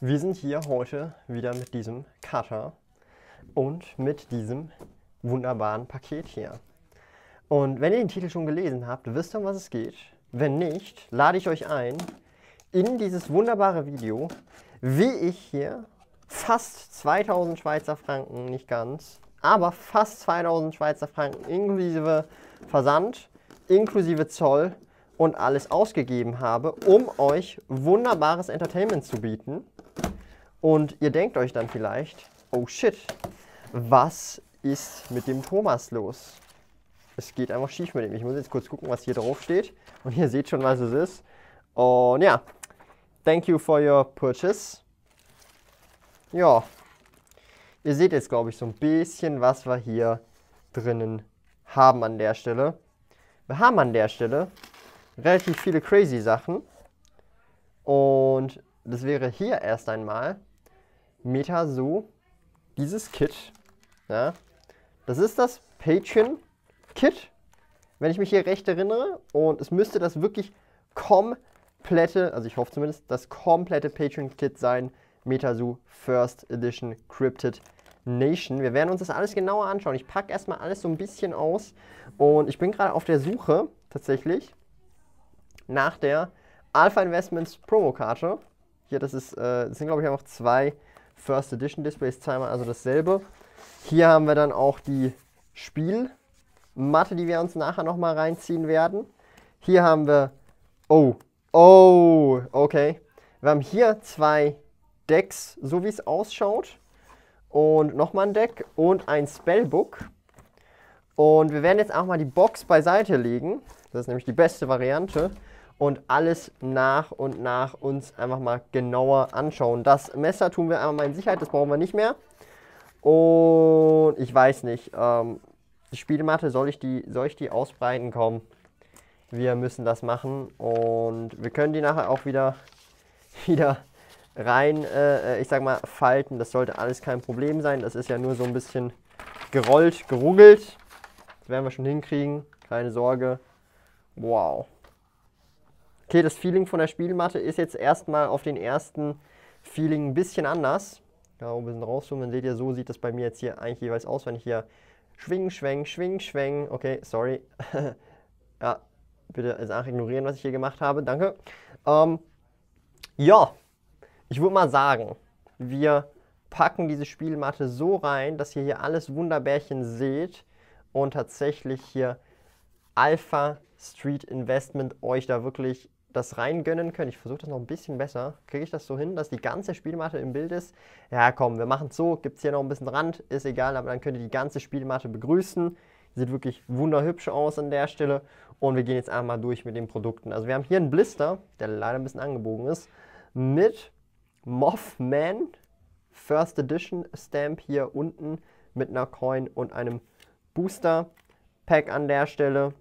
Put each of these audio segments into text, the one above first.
Wir sind hier heute wieder mit diesem Cutter und mit diesem wunderbaren Paket hier. Und wenn ihr den Titel schon gelesen habt, wisst ihr, um was es geht. Wenn nicht, lade ich euch ein in dieses wunderbare Video, wie ich hier fast 2000 Schweizer Franken, nicht ganz, aber fast 2000 Schweizer Franken inklusive Versand, inklusive Zoll und alles ausgegeben habe, um euch wunderbares Entertainment zu bieten. Und ihr denkt euch dann vielleicht, oh shit, was ist mit dem Thomas los? Es geht einfach schief mit ihm. Ich muss jetzt kurz gucken, was hier drauf steht. Und ihr seht schon, was es ist. Und ja, thank you for your purchase. Ja, ihr seht jetzt, glaube ich, so ein bisschen, was wir hier drinnen haben an der Stelle. Wir haben an der Stelle relativ viele crazy Sachen. Und das wäre hier erst einmal Metaso, dieses Kit. Ja, das ist das Patreon Kit, wenn ich mich hier recht erinnere. Und es müsste das wirklich komplette, also ich hoffe zumindest, das komplette Patreon Kit sein. Metasu First Edition Cryptid Nation. Wir werden uns das alles genauer anschauen. Ich packe erstmal alles so ein bisschen aus. Und ich bin gerade auf der Suche tatsächlich nach der Alpha Investments Promo-Karte. Hier, das, ist, äh, das sind glaube ich einfach zwei First Edition Displays, zweimal also dasselbe. Hier haben wir dann auch die Spielmatte, die wir uns nachher nochmal reinziehen werden. Hier haben wir, oh, oh, okay. Wir haben hier zwei Decks, so wie es ausschaut. Und nochmal ein Deck und ein Spellbook. Und wir werden jetzt auch mal die Box beiseite legen. Das ist nämlich die beste Variante und alles nach und nach uns einfach mal genauer anschauen. Das Messer tun wir einmal mal in Sicherheit, das brauchen wir nicht mehr. Und ich weiß nicht, ähm, die Spielmatte, soll ich die, soll ich die ausbreiten? Komm, wir müssen das machen und wir können die nachher auch wieder, wieder rein, äh, ich sag mal, falten. Das sollte alles kein Problem sein. Das ist ja nur so ein bisschen gerollt, geruggelt. Das werden wir schon hinkriegen, keine Sorge. Wow. Okay, das Feeling von der Spielmatte ist jetzt erstmal auf den ersten Feeling ein bisschen anders. Ja, ein bisschen rauszoomen, dann seht ihr, so sieht das bei mir jetzt hier eigentlich jeweils aus, wenn ich hier schwing, schwenk, schwing, schwenk. Okay, sorry. ja, bitte also ignorieren, was ich hier gemacht habe. Danke. Ähm, ja, ich würde mal sagen, wir packen diese Spielmatte so rein, dass ihr hier alles Wunderbärchen seht und tatsächlich hier Alpha Street Investment euch da wirklich das reingönnen können. Ich versuche das noch ein bisschen besser. Kriege ich das so hin, dass die ganze Spielmatte im Bild ist? Ja, komm, wir machen es so. Gibt es hier noch ein bisschen Rand? Ist egal, aber dann könnt ihr die ganze Spielmatte begrüßen. Sieht wirklich wunderhübsch aus an der Stelle. Und wir gehen jetzt einmal durch mit den Produkten. Also wir haben hier einen Blister, der leider ein bisschen angebogen ist, mit Mothman First Edition Stamp hier unten mit einer Coin und einem Booster Pack an der Stelle.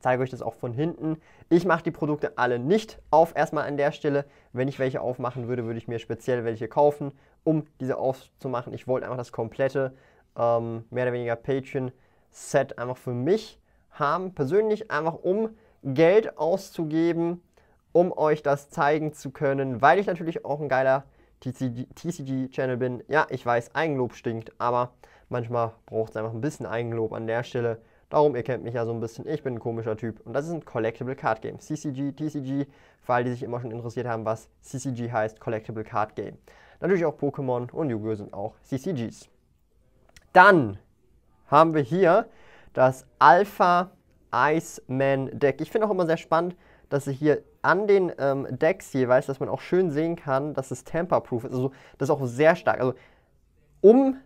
Zeige euch das auch von hinten. Ich mache die Produkte alle nicht auf, erstmal an der Stelle. Wenn ich welche aufmachen würde, würde ich mir speziell welche kaufen, um diese aufzumachen. Ich wollte einfach das komplette, ähm, mehr oder weniger Patreon-Set einfach für mich haben. Persönlich einfach, um Geld auszugeben, um euch das zeigen zu können, weil ich natürlich auch ein geiler TCG-Channel bin. Ja, ich weiß, Eigenlob stinkt, aber manchmal braucht es einfach ein bisschen Eigenlob an der Stelle. Darum, ihr kennt mich ja so ein bisschen, ich bin ein komischer Typ. Und das ist ein Collectible Card Game. CCG, TCG, für alle, die sich immer schon interessiert haben, was CCG heißt, Collectible Card Game. Natürlich auch Pokémon und Yu-Gi-Oh! sind auch CCGs. Dann haben wir hier das Alpha Iceman Deck. Ich finde auch immer sehr spannend, dass sie hier an den ähm, Decks jeweils, dass man auch schön sehen kann, dass es Tamper-Proof ist. Also das ist auch sehr stark. Also um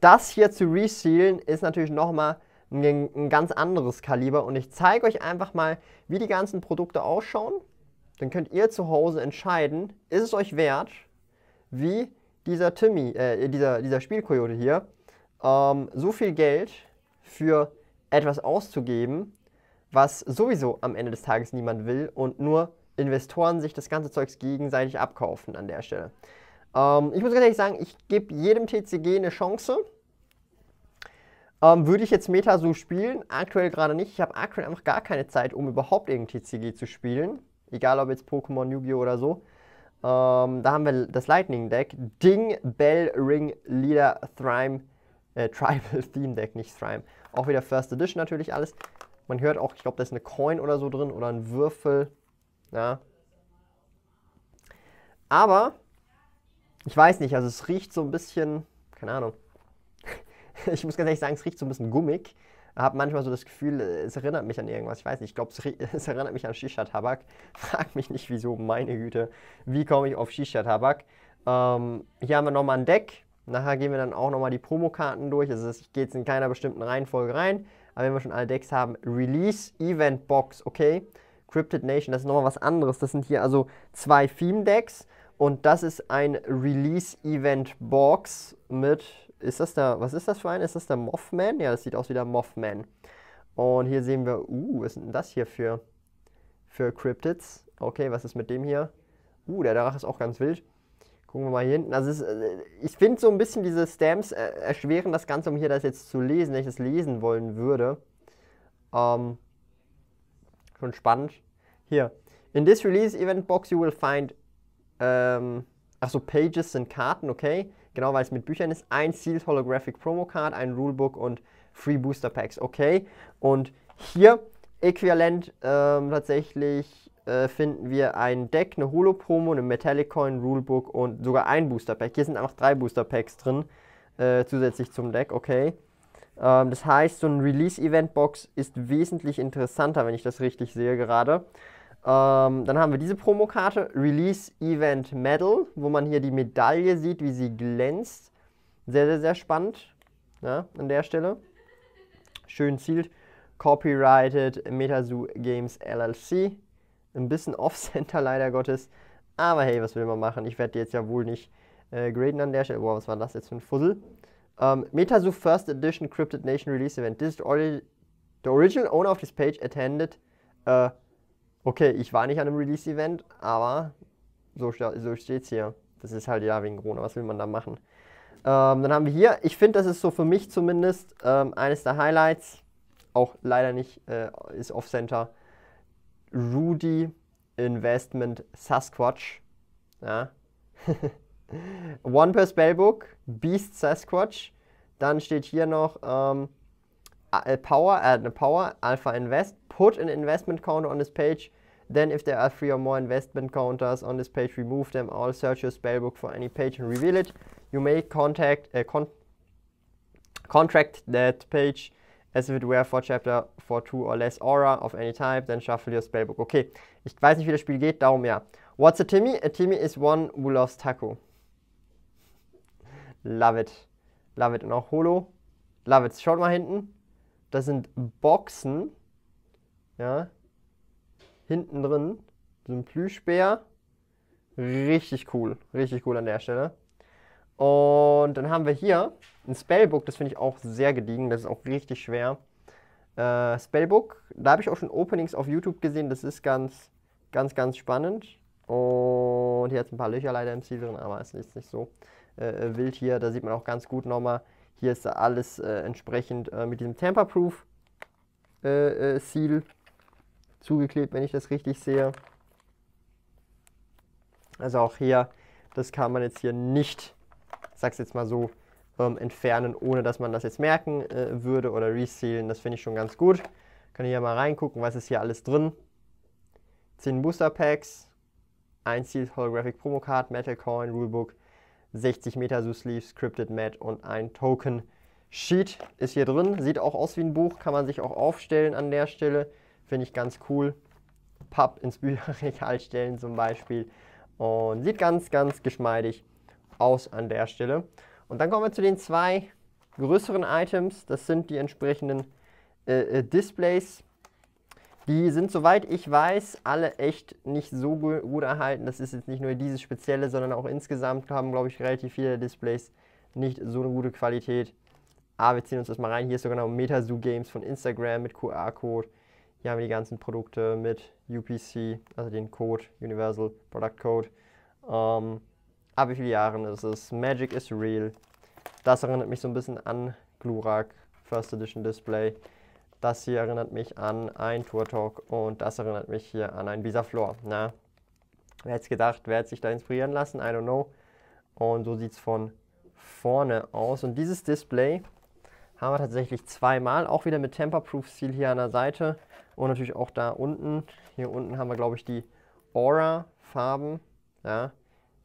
das hier zu resealen, ist natürlich nochmal ein, ein ganz anderes Kaliber. Und ich zeige euch einfach mal, wie die ganzen Produkte ausschauen. Dann könnt ihr zu Hause entscheiden, ist es euch wert, wie dieser Timmy, äh, dieser, dieser Spielkoyote hier, ähm, so viel Geld für etwas auszugeben, was sowieso am Ende des Tages niemand will und nur Investoren sich das ganze Zeugs gegenseitig abkaufen an der Stelle. Ähm, ich muss ganz ehrlich sagen, ich gebe jedem TCG eine Chance. Ähm, würde ich jetzt Meta so spielen? Aktuell gerade nicht. Ich habe aktuell einfach gar keine Zeit, um überhaupt irgendein TCG zu spielen. Egal ob jetzt Pokémon, Yu-Gi-Oh! oder so. Ähm, da haben wir das Lightning Deck. Ding, Bell, Ring, Leader, Thrime, äh, Tribal Theme Deck, nicht Thrime. Auch wieder First Edition natürlich alles. Man hört auch, ich glaube, da ist eine Coin oder so drin oder ein Würfel. Ja. Aber, ich weiß nicht, also es riecht so ein bisschen, keine Ahnung. ich muss ganz ehrlich sagen, es riecht so ein bisschen gummig habe manchmal so das Gefühl, es erinnert mich an irgendwas. Ich weiß nicht, ich glaube, es, erinnert mich an Shisha-Tabak. Frag mich nicht, wieso, meine Güte. Wie komme ich auf Shisha-Tabak? Ähm, hier haben wir nochmal ein Deck. Nachher gehen wir dann auch nochmal die Promokarten durch. Also ich gehe jetzt in keiner bestimmten Reihenfolge rein. Aber wenn wir schon alle Decks haben, Release Event Box, okay. Cryptid Nation, das ist nochmal was anderes. Das sind hier also zwei Theme-Decks. Und das ist ein Release Event Box mit ist das der, was ist das für ein? Ist das der Mothman? Ja, das sieht aus wie der Mothman. Und hier sehen wir, uh, was ist denn das hier für, für Cryptids? Okay, was ist mit dem hier? Uh, der Drache ist auch ganz wild. Gucken wir mal hier hinten. Also ist, äh, ich finde so ein bisschen diese Stamps äh, erschweren das Ganze, um hier das jetzt zu lesen, wenn ich das lesen wollen würde. Ähm, schon spannend. Hier. In this release event box you will find, ähm, achso, Pages sind Karten, okay. Genau, weil es mit Büchern ist. Ein Sealed Holographic Promo Card, ein Rulebook und Free Booster Packs. Okay. Und hier äquivalent ähm, tatsächlich äh, finden wir ein Deck, eine Holo-Promo, eine Metallic Coin, Rulebook und sogar ein Booster Pack. Hier sind auch drei Booster Packs drin, äh, zusätzlich zum Deck. Okay. Ähm, das heißt, so ein Release-Event-Box ist wesentlich interessanter, wenn ich das richtig sehe gerade. Ähm, dann haben wir diese Promokarte, Release Event Medal, wo man hier die Medaille sieht, wie sie glänzt. Sehr, sehr, sehr spannend ja, an der Stelle. Schön zielt. Copyrighted Metazoo Games LLC. Ein bisschen Off-Center leider Gottes. Aber hey, was will man machen? Ich werde jetzt ja wohl nicht äh, graden an der Stelle. Boah, was war das jetzt für ein Fussel? Ähm, Metazoo First Edition Cryptid Nation Release Event. This is the original owner of this page attended uh, okay, ich war nicht an einem Release-Event, aber so, so steht es hier. Das ist halt ja wegen Corona, was will man da machen? Ähm, dann haben wir hier, ich finde, das ist so für mich zumindest ähm, eines der Highlights, auch leider nicht, äh, ist Off-Center, Rudy Investment Sasquatch. Ja. One per Spellbook, Beast Sasquatch. Dann steht hier noch ähm, Power, äh, Power, Alpha Invest, put an investment counter on this page Then if there are three or more investment counters on this page, remove them all, search your spellbook for any page and reveal it. You may contact, uh, con contract that page as if it were for chapter for two or less aura of any type, then shuffle your spellbook. Okay, ich weiß nicht, wie das Spiel geht, darum ja. What's a Timmy? A Timmy is one who loves Taco. Love it. Love it. Und auch Holo. Love it. Schaut mal hinten. Das sind Boxen. Ja, hinten drin so ein Plüschbär. Richtig cool, richtig cool an der Stelle. Und dann haben wir hier ein Spellbook, das finde ich auch sehr gediegen, das ist auch richtig schwer. Äh, Spellbook, da habe ich auch schon Openings auf YouTube gesehen, das ist ganz, ganz, ganz spannend. Und hier hat es ein paar Löcher leider im Ziel drin, aber es ist nicht so äh, wild hier. Da sieht man auch ganz gut nochmal, hier ist alles äh, entsprechend äh, mit diesem Tamperproof äh, äh, Seal zugeklebt, wenn ich das richtig sehe. Also auch hier, das kann man jetzt hier nicht, ich sag's jetzt mal so, ähm, entfernen, ohne dass man das jetzt merken äh, würde oder resealen. Das finde ich schon ganz gut. Kann hier mal reingucken, was ist hier alles drin. 10 Booster Packs, ein Sealed Holographic Promo Card, Metal Coin, Rulebook, 60 Meter Sleeves, Scripted Mat und ein Token Sheet ist hier drin. Sieht auch aus wie ein Buch, kann man sich auch aufstellen an der Stelle. Finde ich ganz cool. Papp ins Bücherregal stellen zum Beispiel. Und sieht ganz, ganz geschmeidig aus an der Stelle. Und dann kommen wir zu den zwei größeren Items. Das sind die entsprechenden äh, äh Displays. Die sind, soweit ich weiß, alle echt nicht so gut erhalten. Das ist jetzt nicht nur dieses spezielle, sondern auch insgesamt haben, glaube ich, relativ viele Displays nicht so eine gute Qualität. Aber wir ziehen uns das mal rein. Hier ist sogar noch MetaZoo Games von Instagram mit QR-Code. Hier haben wir die ganzen Produkte mit UPC, also den Code, Universal Product Code. Ähm, ab wie viele Jahren ist es? Magic is real. Das erinnert mich so ein bisschen an Glurak First Edition Display. Das hier erinnert mich an ein Tour Talk und das erinnert mich hier an ein Visa Floor. Na? Wer hätte gedacht, wer hat sich da inspirieren lassen? I don't know. Und so sieht es von vorne aus. Und dieses Display haben wir tatsächlich zweimal, auch wieder mit Temperproof-Seal hier an der Seite und natürlich auch da unten. Hier unten haben wir, glaube ich, die Aura-Farben. Ja,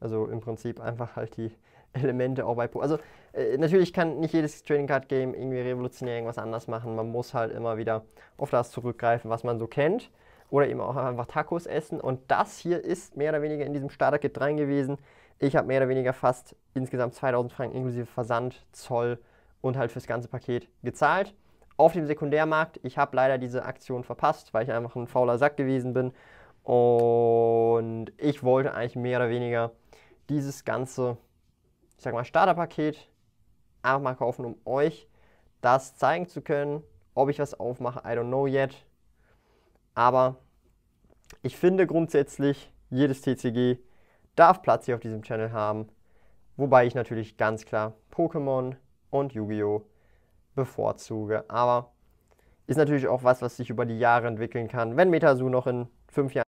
also im Prinzip einfach halt die Elemente auch bei. Also äh, natürlich kann nicht jedes Trading Card Game irgendwie revolutionär irgendwas anders machen. Man muss halt immer wieder auf das zurückgreifen, was man so kennt. Oder eben auch einfach Tacos essen. Und das hier ist mehr oder weniger in diesem Starter-Kit drin gewesen. Ich habe mehr oder weniger fast insgesamt 2000 Franken inklusive Versand, Zoll und halt fürs ganze Paket gezahlt. Auf dem Sekundärmarkt. Ich habe leider diese Aktion verpasst, weil ich einfach ein fauler Sack gewesen bin. Und ich wollte eigentlich mehr oder weniger dieses ganze, ich sag mal, Starterpaket einfach mal kaufen, um euch das zeigen zu können. Ob ich was aufmache, I don't know yet. Aber ich finde grundsätzlich, jedes TCG darf Platz hier auf diesem Channel haben. Wobei ich natürlich ganz klar Pokémon und Yu-Gi-Oh! bevorzuge. Aber ist natürlich auch was, was sich über die Jahre entwickeln kann. Wenn Metasu noch in fünf Jahren